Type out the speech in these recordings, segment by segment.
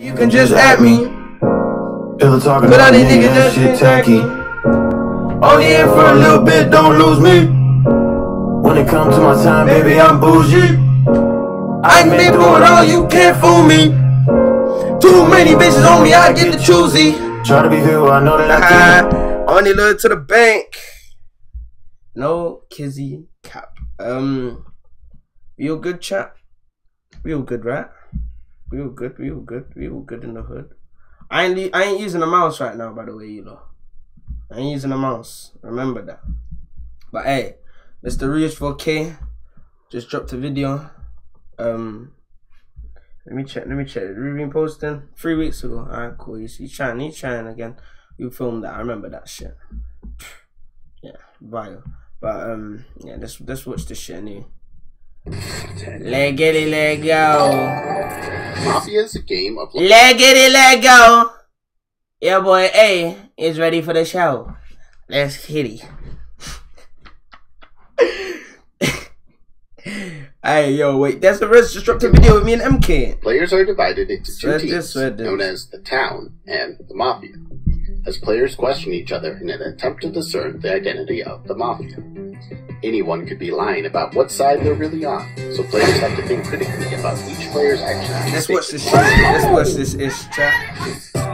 You can just at me. Ill talking But about I nigga, that shit tacky. Only in for a little bit, don't lose me. When it comes to my time, baby, I'm bougie. I can through it all, you can't fool me. Too many bitches on me, I get the choosy. Try to be real, I know that I can. Only look to the bank. No kizzy cap. Um, real good chat. Real good, right? Real good, real good, real good in the hood. I ain't I ain't using a mouse right now, by the way, you know. I ain't using a mouse. Remember that. But hey, Mr. Reubz 4K just dropped a video. Um, let me check. Let me check. We've been posting three weeks ago. Alright, cool. He's, he's trying. He's trying again. You filmed that. I remember that shit. Yeah, bio. But um, yeah. Let's let's watch this shit anyway. Let get it, let go. Mafia is a game of it, let go. Yeah, boy A is ready for the show. Let's hit it. hey, yo, wait. That's the rest destructive video with me and MK. players are divided into two teams, known as the town and the mafia. As players question each other in an attempt to discern the identity of the mafia. Anyone could be lying about what side they're really on, so players have to think critically about each player's actions. and Let's watch this statements. shit. Let's watch this ish chat.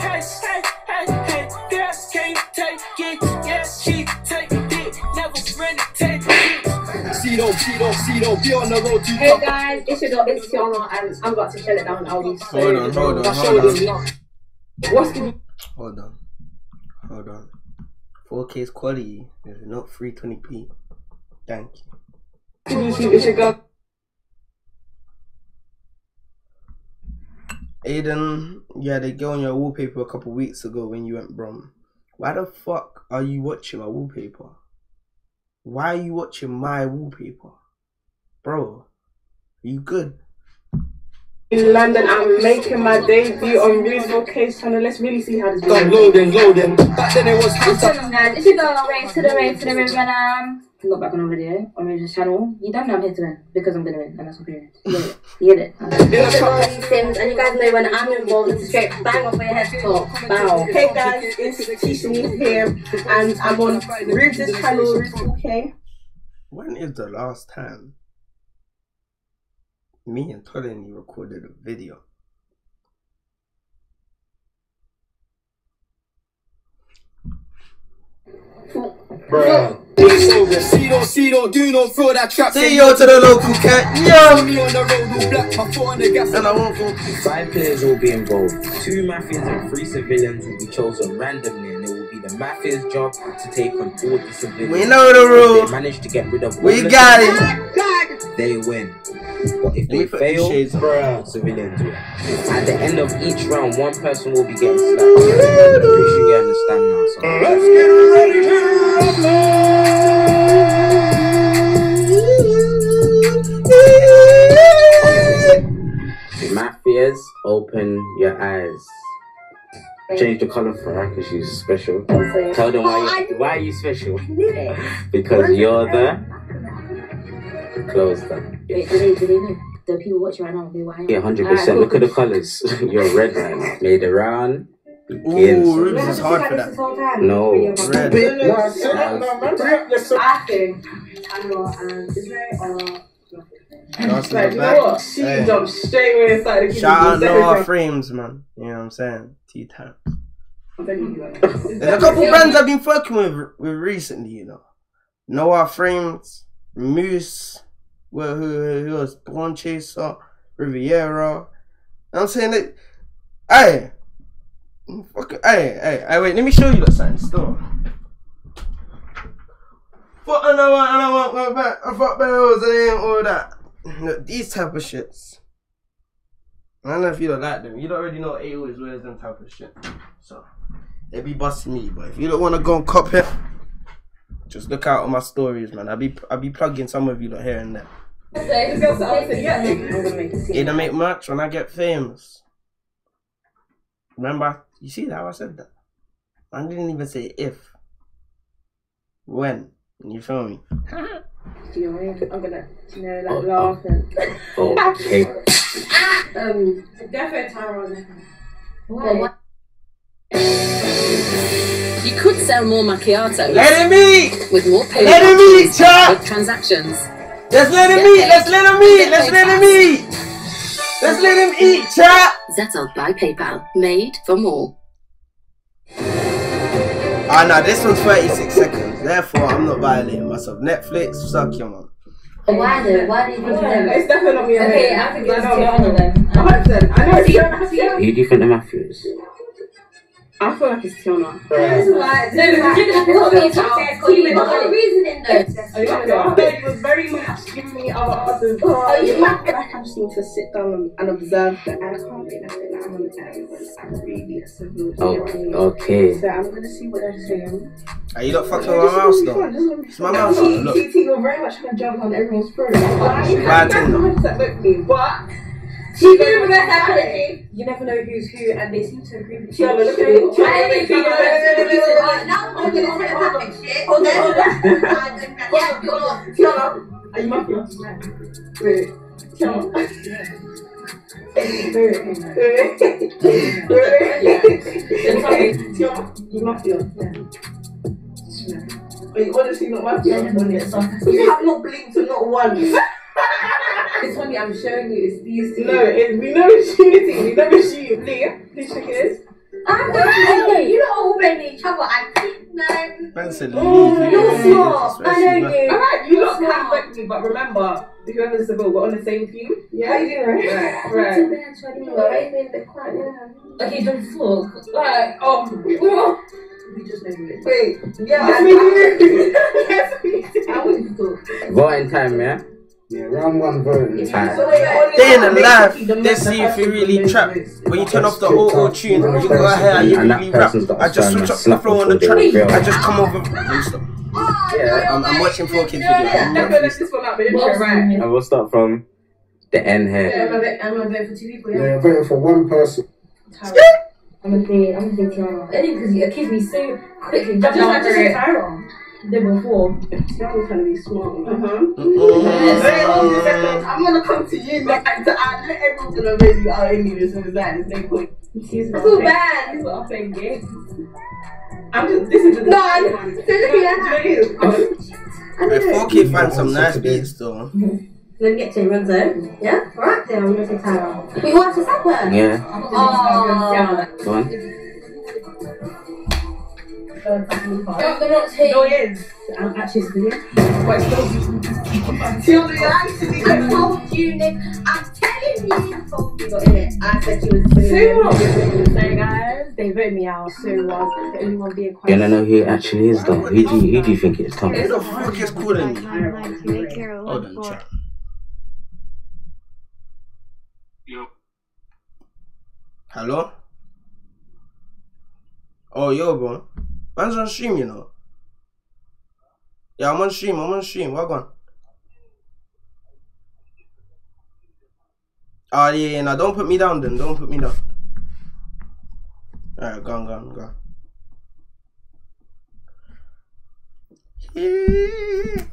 Hey, hey, hey, hey, girl can't take it. Yeah, she take it. Never really take it. Cedo, Cedo, Cedo, be on the road to Hey guys, it's your dog, it's Tiana, and I'm about to shell it down. I'll be so Hold on, hold on, hold on. you. What's the Hold on. Hold on. 4K's quality is not 320p. Thank you. It's your girl. Aiden, yeah, they a girl on your wallpaper a couple weeks ago when you went brom. Why the fuck are you watching my wallpaper? Why are you watching my wallpaper? Bro, are you good? In London, I'm making my debut on Reasonable Case channel. Let's really see how this goes. loading, loading. Back then it was hands What's up. going on, guys? It's your girl, Race to the Race to the River, and I got back on a video on Rage's channel. You don't know I'm here to win because I'm gonna win, and that's what period. You get it? You get it? Look at all these things, and you guys know when I'm involved, it's straight bang off your head top. Bow. Hey guys, it's Tisha here, and I'm on Reese's channel, Reasonable K. When is the last time me and Tolani recorded a video? Bruh. Cedo, Cedo, do not throw that trap. Say yo to the local cat, yo! Me on the road, all black, my foot on the gas. And I won't go. Five players will be involved. Two mafias and three civilians will be chosen randomly, and it will the mafia's job to take on all the civilians. We know the rules. they manage to get rid of all We got civilians, it. They win. But if me they fail, these shades on. bruh, civilians win. At the end of each round, one person will be getting slapped. I'm pretty sure you understand now. So. Let's get ready to Mafias, open your eyes. Change the color for her because she's special. Tell them why, oh, you, why are you special? Because you're the close them. Wait, do they, do they know? The people watching right now, they were Yeah, hundred percent. Look at the colors. You're red man. Made the round begins. Ooh, Reubz is hard for that. No. Red. I think Tanya and Israel are. That's Like, the you know back. what? She Hey. jumped straight away inside the kitchen. Shout out Second Noah time. Frames, man. You know what I'm saying? T time. There's a couple brands I've been fucking with, with recently, you know. Noah Frames, Moose, well, who, who else? Born Chaser, Riviera. I'm saying that. Hey, hey, hey, hey, wait, let me show you that sign still. Fuck, I know what, I know I fuck bells and all that. Look, these type of shits. I don't know if you don't like them. You don't already know A always wears them type of shit. So. They be busting me, but if you don't want to go and cop it, just look out on my stories, man. I be I be plugging some of you lot here and there. This girl said, I said, yeah. I'm gonna make a scene. It don't make much when I get famous. Remember, you see how I said that? I didn't even say if. When. You feel me? Do you know what I mean? I'm gonna, you know, like oh, laugh and. Oh, oh, okay. Um, definitely Tara. Why? You could sell more macchiato. Let him eat! with more payment Let him eat, options chat! with transactions. Let's let him eat! paid. Let's let him eat! Let's let him eat! Let's let him eat, chat! Zettle by PayPal, made for more. Ah, now this one's 36 seconds. Therefore, I'm not violating myself. Netflix, suck your mum. Why though? Why do you think Yeah, them? it's definitely not me. Okay, I think it's I know. Tiana then. A hundred. I know it's Tiana. Who do you think the Matthews? I feel like it's Tiana. This is why. This is why. This is why. What's the reasoning though? I thought it oh, oh, oh, was very much giving me other answers. Are you mad? Like I just need to sit down and observe that I can't be nothing. I'm on the I'm really a civil. Oh, okay. So I'm gonna see what they're saying. Are you not fucking with my mouse though? It's my mouse. Look. TT, you're very much trying to jump on everyone's throat. But you Bad can't thing, though. 100% with me. But She didn't regret that apology. you never know who's who, and they seem to agree with each other. look at me. Tiana, I look didn't at think me. you were Now I'm say perfect shit. Hold on. Yeah, you're. Tiana, are you mafia? Wait, Wait. Tiana, you mafia? Are you honestly not mafia? You have not blinked not once. It's funny, I'm showing you it's these two. No, it, we know it's shooting. We know it's shooting. Please, please check it is. I'm going to say, you don't all blame each other. I think, man. Man said Oh, leave. You're smart. I know you. Alright, you lot You're can smart. affect me, but remember, whoever's the bill, we're on the same team. Yeah. How you doing, right? Right, right. Right, being a bit quiet, yeah. Okay, don't talk. Like, Oh, we just know you. wait. Yeah, yes, we do. yes, we do. I want you to talk. Voting time, yeah? Yeah, round one voting. Alright. So wait, only Day in the one, life, let's see if you really with trap. When you turn off the That's auto tune, you And go ahead and you really rap. I just switch up the flow on the track. I just come over. Let me stop. Yeah. I'm, I'm watching 4 kids video. Yeah, I'm let's not go, let's just pull out the intro, right? And we'll start from the end here. I'm gonna I'm gonna vote for two people, Yeah, yeah. you're voting for one person. I'm gonna say, I'm gonna say Tiana. Only because you accused me so quickly. Just Just like like just Tyron. Did before. Tiana's trying to be smart. A second. I'm gonna come to you next. I know everyone's gonna raise you out anyway as soon as that. There's no point. He's I feel bad. He's not playing games. I'm just. This is the. No, I'm- No, I If know. 4K find some nice beats though. Let me get to Renzo. Yeah? Alright, then I'm gonna say Tyron. Wait, what's the second? Yeah, oh. oh. go on. I'm gonna not say. No, is. I'm um, actually serious. But still. Tiana, you're actually. I told you, Nick. I'm telling you. I told you. Got in it. I said she was serious. So guys, they voted me out. So was the only one being quiet. wanna know who it actually is though? Who do you, who do you think it is, Tom? Who the fuck is calling me? Timeline to make your Hold on, own chat. Hello? Oh, yo, bro. Man's on stream, you know. Yeah, I'm on stream. I'm on stream. What on? Oh, ah, yeah, yeah. Now, don't put me down then. Don't put me down. Alright, go on, go go. Yeah.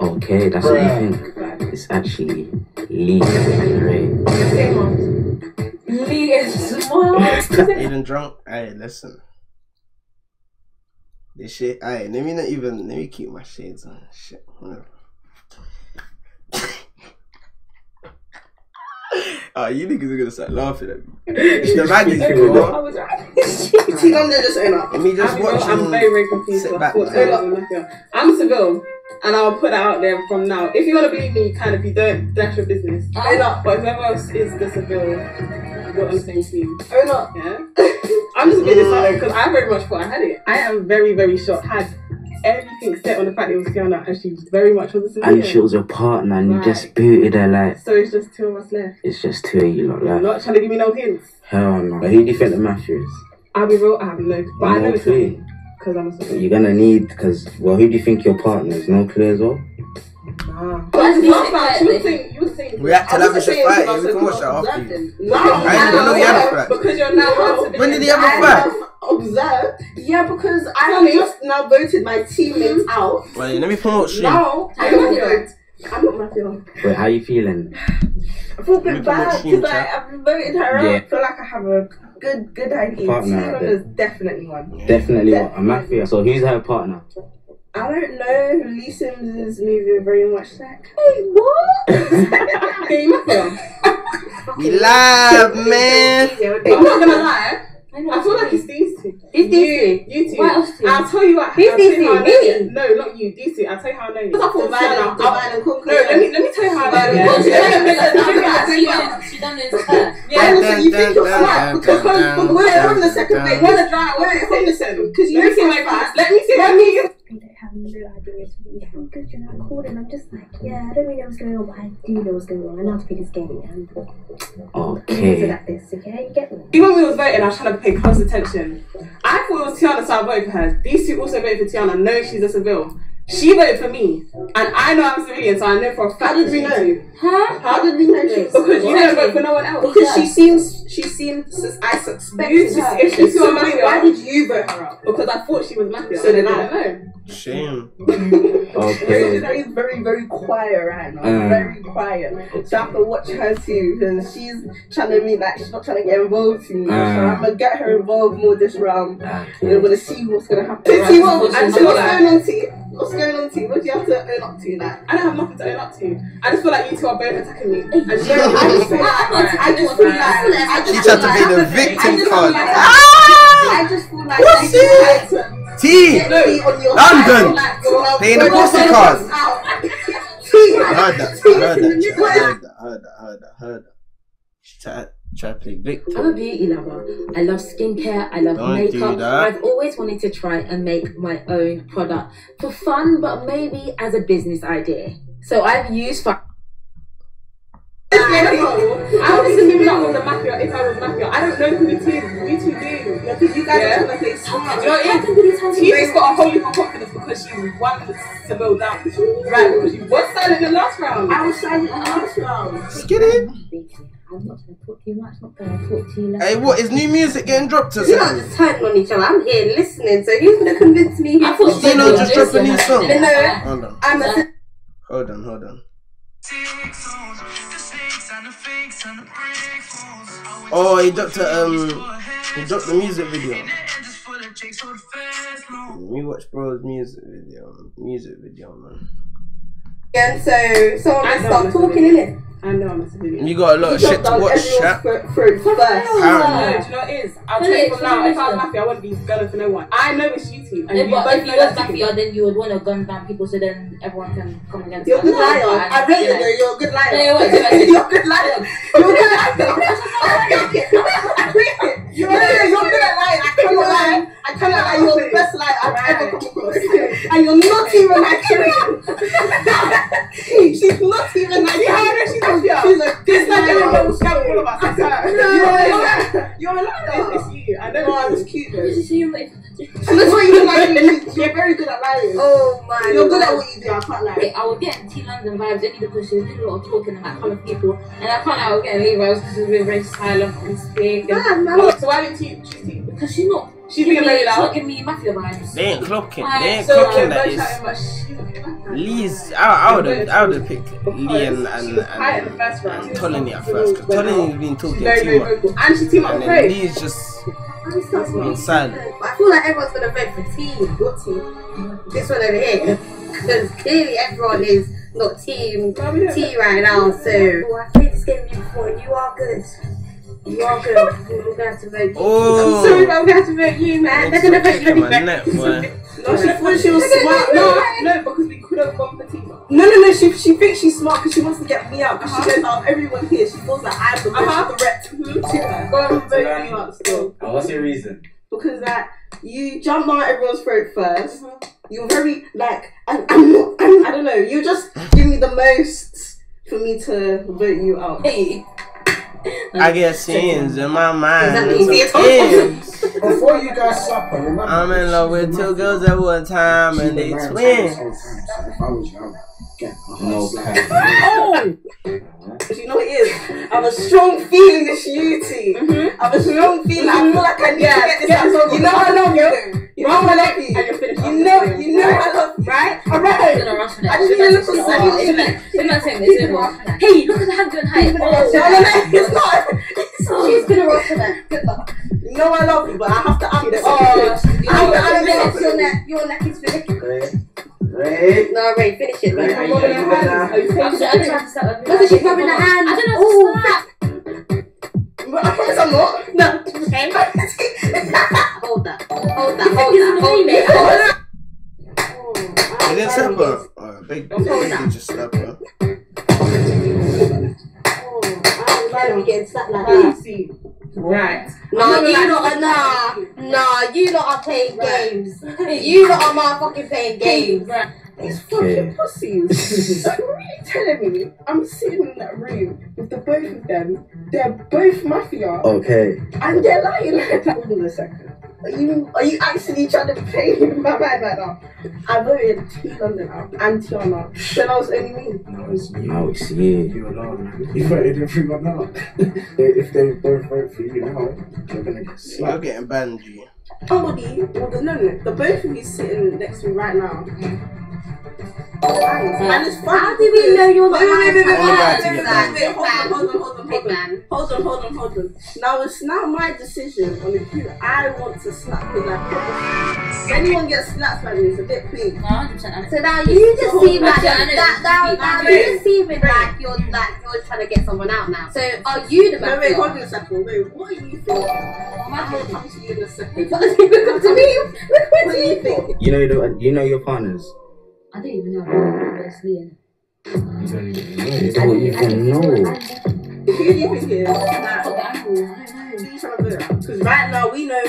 Okay, that's what you think. It's actually Lee and Ray. Lee is smart. even drunk. Hey, listen. This shit. Hey, let me not even. Let me keep my shades on. Shit. whatever. Oh, you niggas are gonna start laughing at me. It's the maggots, I bro. was right. See, I'm there just saying that. Let me just I'm, watch I'm very, very confused. sit back, thought man. Taylor was. I'm Seville, and I'll put that out there from now. If you want to believe me, you can. If you don't, that's your business. Own up. But whoever else is the Seville, we're on the same team. Own up. Yeah. I'm just a bit disappointed because I very much thought I had it. I am very, very shocked. Had everything set on the fact it was Fiona, and she very much was a civilian. And she was your partner and you Right. just booted her like, So it's just two of us left. it's just two of you lot You're like. not trying to give me no hints. Hell no. But who do you think the Matthew is? I'll be real. I have no, but I know No it's clue. because I'm a civilian. You're gonna need, because, well, who do you think your partner is? No clue as well? But last time, she was saying, you were saying. We had to I have wasn't a saying fight, about we can watch that after you. No, I didn't know you had a fight. Because you're now When did he have a fight? Observed. Yeah, because I have just now voted my teammates mm-hmm. out. Wait, let me promote stream. Now I don't vote. I'm not Mafia. Wait, how you feeling? I feel a bit bad because in like. I've voted her out. Yeah. I feel like I have a good good idea. Partner out Tina there. is definitely one. Definitely what? A mafia. So who's her partner? I don't know. Who Lee Sims is moving very much like, hey, what? hey, Mafia. We live, man. I'm not gonna lie. I feel like it's these two. It's these you, You two. What else two? I'll tell you what. Who's I'll these tell you how I two? Me? No, not you. These two. I'll tell you how I know you. Because I thought Divide Divide and- Divide and Conquer. No, let me let me tell you how I know you. She no, no. done- she done this. Yeah, Dun, you think you're dun, smart because dun, from dun, wait, dun, hold on a second. dun. Wait, hold on, wait, hold on a second. Because you let me see. Let me see my facts. I have no idea. It's really feel good. You're not cool, and I'm just like, yeah, I don't really know what's going on, but I do know what's going on. I know how to play this game, and I'm good Okay. at this. Okay, you get me? Even when we was voting, I was trying to pay close attention. I thought it was Tiana, so I voted for her. These two also voted for Tiana, knowing she's a civil. She voted for me, and I know I'm a civilian, so I know for a fact. How did we it's know? you. Huh? How did we know she was Because you didn't vote for no one else. Because she seems, she seems, I suspected You two- her. if she's so mafia- why did you vote her up? Because I thought she was mafia. So did I I. didn't know. Shame. Okay. She's very, very quiet right now. Mm. Very quiet. So I have to watch her too, because she's trying to be like she's not trying to get involved too much. So. I'm gonna get her involved more this round. And we're gonna see what's gonna happen. Right. See what, What's and your so what's going on, T? What's going on, T? What do you have to own up to, like? I don't have nothing to own up to. I just feel like you two are both attacking me. I just No, I just feel like I just feel like I just She feel tried to be the victim card. Ah! I just feel like What's I it? just feel like T. get me on your I'm side, done. like, you're like, Playing the you're pussy like, card. out. I heard that. I heard that. I heard that. I heard that. I heard that. I heard that. She tried, tried to play I'm a beauty lover. I love skincare. I love Don't do makeup. that. I've always wanted to try and make my own product for fun, but maybe as a business idea. So I've used for I would have given up on the mafia if I was mafia. I don't know who the two, you two do. Yeah, 'cause you guys Yeah. are trying to play smart. You know what it is? Tina's got a whole heap of confidence because she won the Seville down. Right, because she was silent in the last round. I was silent in the last round. Let's get it. I'm not gonna talk too much. Not gonna talk too loud. Hey, what is new music getting dropped or You're not just turning on each other. I'm here listening. So who's gonna convince me? I thought You know, just drop a new song. No, no. Hold on. I'm a. Hold on. Hold on. Oh, he dropped a, um, he dropped the music video. Let me watch bro's music video. Music video, man. And so someone I can start I'm talking in it. I know I'm a civilian. You got a lot of shit to watch, chat. Through first. No, Apparently. do you know what it is? I'll tell you from now, if I was listen. mafia, I wouldn't be gunning for no one. I know it's you two, and Yeah, you but both if you know was that's mafia, then you would want to gun down people so then everyone can come against You're a good liar. I rate you you know, though. You're a good liar. Yeah, what, what, You're a good liar. You're a good liar. You're you're good at lying. I cannot lie. I cannot lie. You're the best liar I've ever come across. And you're not even Nigerian. She's liar. You're a liar. It's you. I know. No, it's it's cute though. This is you, mate. And that's why you like you. You're very good at lying. Oh my. You're good at what you do. I can't lie. Okay, I was getting T London vibes only because she was doing a lot of talking about colour people, and I can't. I was getting Lee vibes because she was being very silent and speak. And, Ah, man. Oh, so why didn't you choose you? because she's not. She's giving being very me, she's not loud. giving me mafia vibes. They ain't clocking. They Alright, ain't So clocking that both is. chatting, but she's not giving mafia. Lee's. I, I would have. I would have picked Lee and Because and was quiet in the first and, round. and Tolini at first. Because Tolini's been talking very, too very much, vocal. And she teamed up and with. Lee's just I'm so silent. I feel like everyone's gonna vote for team, not team. This one over here, because clearly everyone is not team T right now. So Oh, I played this game before, and you are good. You are good. We're gonna have to vote you. Oh. I'm sorry, but I'm gonna have to vote you, man. They're gonna vote Kicking me back. neck. No, she thought she was smart. No, no, because we could have gone for team. No, no, no. She she thinks she's smart because she wants to get me out. Because she uh-huh. goes out of everyone here. She feels like I'm the most Uh-huh. threat. Go and vote me out still. And what's your reason? Because like you jumped down everyone's throat 1st mm-hmm. You're very like I'm, I'm not. I'm, I don't know. You just give me the most for me to vote you out. Hey. I get scenes in my mind. Does that mean It's it's ends. Before you guys supper, remember. I'm in love with two girls at one time and they twins. If I you, I would get No. Oh! You know what it is? I have a strong feeling it's you two. I have a strong feeling. I feel like I need to get this out. You know I love you. You know I love you. And you're finished. You know, you know I love you. Right? Alright. gonna rush for that. I just need a little second. They're not saying this. Hey, look at the handgun height. No, no, no, it's not. She's gonna roll for that. Good luck. You know I love you, but I have to act it. Oh, oh I you have know to what? act Your it. your neck, your neck is finished. Ray. Ray. No, Ray, finish it, Ray, man. are you, are you gonna? I'm so- I'm trying to start with- Look at she's rubbing her hand. I don't know Oh, how to But I promise Oh, I'm not. No. Okay. hold that. Hold that. Hold It's that. in the Hold remake. that. They didn't slap her. Oh, big, big, big just slap her. Why are we getting slapped like that? Right. Nah, you lot are nah, nah. You lot are playing games. You lot are motherfucking playing games. These fucking pussies. like, what are you telling me? I'm sitting in that room with the both of them. They're both mafia. Okay. And they're lying like that. Hold on a second. Are you are you actually trying to play with my mind right now? I voted T London out and Tiana. Then I was only me. No, it's you. Now it's you. You alone, man. You voted everyone out. if they both vote for you now, you're gonna get You're getting banned, G. Somebody, oh, well, the, no, no, the both of you sitting next to me right now. Guys, And it's fine. How do we know you're not Wait, wait, wait, wait, wait, wait, wait, hold on, hold on, hold on, hold on. Hold on, hold on, hold on. Now it's now my decision on who I want to slap with like if anyone gets slapped by me, it's a bit clean. So now you just seem like that. Now, now you just seem like you're like you're trying to get someone out now. So are you the No, wait, hold on a second. Wait, what do you think? I will come to you in a second. Look at me. What do you think? You know you you know your partners. I don't even know who it's Liam. You don't even know. You don't even know. Who do you think it is? Like, Fuck the angle. I don't know. who you trying to vote out? Because right now we know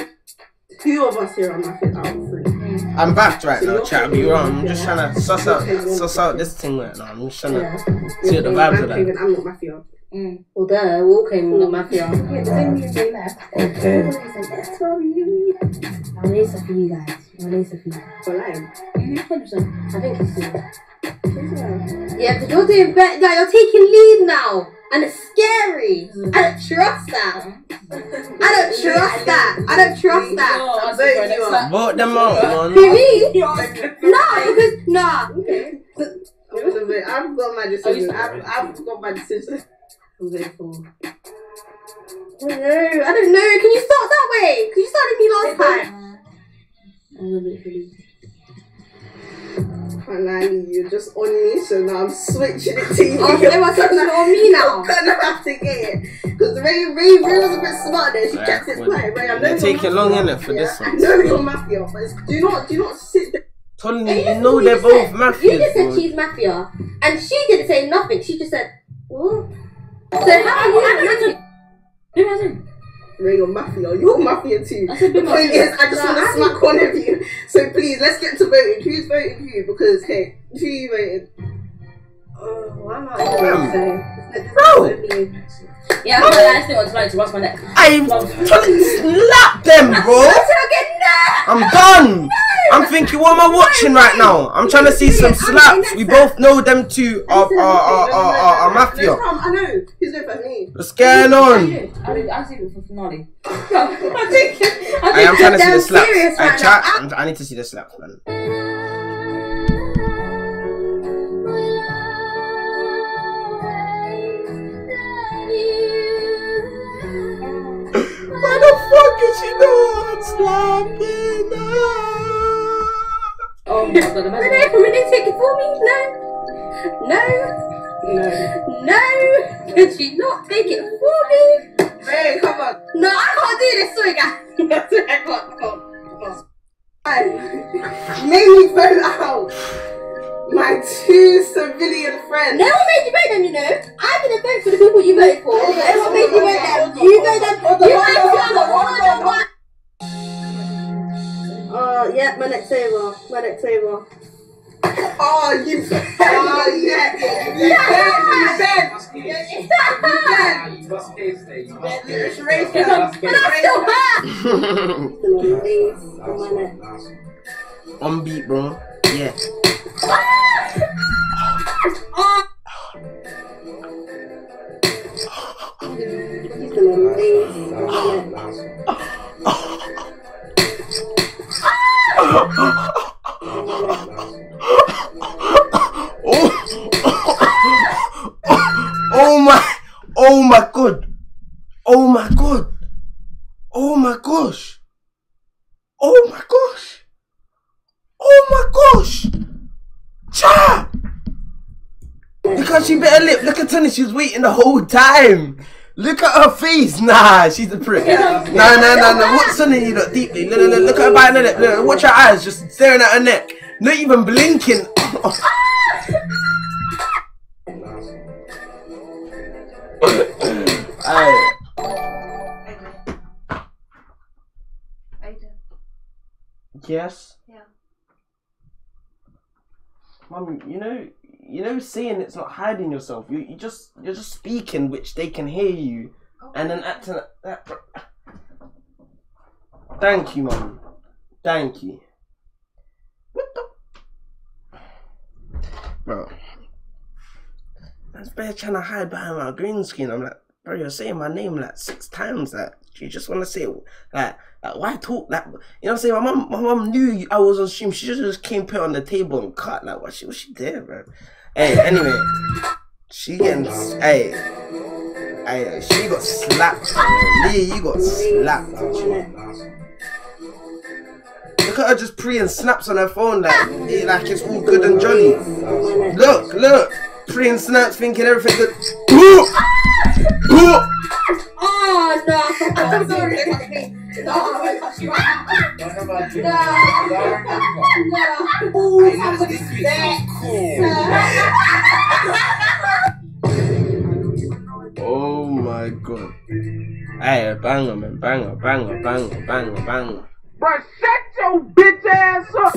two of us here are mafia out of. I'm backed right now, chat. I'll be wrong. I'm just trying to suss out, suss out this thing right now. I'm just trying to see what the vibes are like. I'm not mafia. Mm. Well, duh, we all came with the mafia. Yeah, there's only a day left. Okay. I'm laser for you guys. I'm laser for you. For lying. 100%. I think it's you. Yeah, because you're doing better. Like, you're taking lead now. And it's scary. I don't trust that. I don't trust that. I don't trust that. Oh, I'm voting you out. Vote them out, Who, man. me? No, because, nah. Okay. It was a bit- I've got my decision. I've, I've got my decision. I'm voting for. I don't know. I don't know. Can you start that way? Because you started me last time. I'm gonna vote for Finally, you're just on me, so now I'm switching it to you. Oh, so everyone's switching it on me now. I'm gonna have to get it. Because Ray, Ray, Ray was a bit smart there. She Right, kept it well, quiet. Ray, I know they're you're taking mafia, long, innit, for yeah? this one. I know you're mafia, but it's, do not, do not sit there. Tony, And you know they're both said- mafias, You just said bro. she's mafia. And she didn't say nothing. She just said, what? So how are you mafia? Who has it? Ray, you're mafia. You're mafia too. I said The point is, I just want to smack one of you. So please, let's get to voting. Who's voting for you? Because hey, who you voted? Oh, I'm not even saying. Bro. Yeah, I'm gonna I still want to like to rust my neck. I Tony, slap them, bro. I'm done. I'm thinking, what am I watching right now? I'm trying to see some slaps. We both know them two are are are are, are, are mafia. I know. Who's going first? Me. What's going on? I I'll save it for finale. I think. I am trying to see the Damn slaps. serious I right chat. now. I'm, I need to see the slaps, man. Why the fuck is she not slapping her? Oh my god, imagine. Renee, from Renee, take it for me? No. No. No. No. Can she not take it for me? Ray, come on. No, I can't do this. Sorry, guys. I can't. Come on. Come on. Made me vote out my two civilian friends. No one made you vote them, you know. I didn't vote for the people you voted for. Everyone made you vote them. You voted them. You voted them. Oh, uh, yeah, my next over. My next over. Oh, you bet. Oh, yeah. You bet. You bet. You bet. It's Rachel. But I'm still hurt. Still on the face, on my neck. On beat, bro. Yeah. Still on the face, on my neck. Oh my, oh my god, oh my god, oh my gosh, oh my gosh, oh my gosh, cha! Look how she bit her lip. Look at Tony. She was waiting the whole time. Look at her face. Nah, she's a prick. Nah, nah, nah, nah. What's on you look deeply? Look, look, look, look at her biting her lip. Look, watch her eyes, just staring at her neck. Not even blinking. Aye. Yes. Yeah. Mum, you know, you know, saying it's not hiding yourself. You, you just, you're just speaking, which they can hear you, and then acting. like That. Thank you, mum. Thank you. What the? Bro, that's better trying to hide behind my green screen. I'm like, bro, you're saying my name like six times. Like, you just want to say like, like, why talk like, you know what I'm saying? My mom, my mom knew I was on stream. She just, just came, put on the table and cut. Like, what she, what she did, bro? Hey, anyway, she getting, hey, hey, she got slapped. Lee, you got slapped. Look at her just pre and snaps on her phone like, like it's all good and jolly. Look, look, pre and snaps thinking everything good. Oh no! I'm sorry. No, no. Ooh, somebody's Oh my god. Hey, banger, man, banger, banger, banger, banger, banger. Bro, shut your bitch ass up.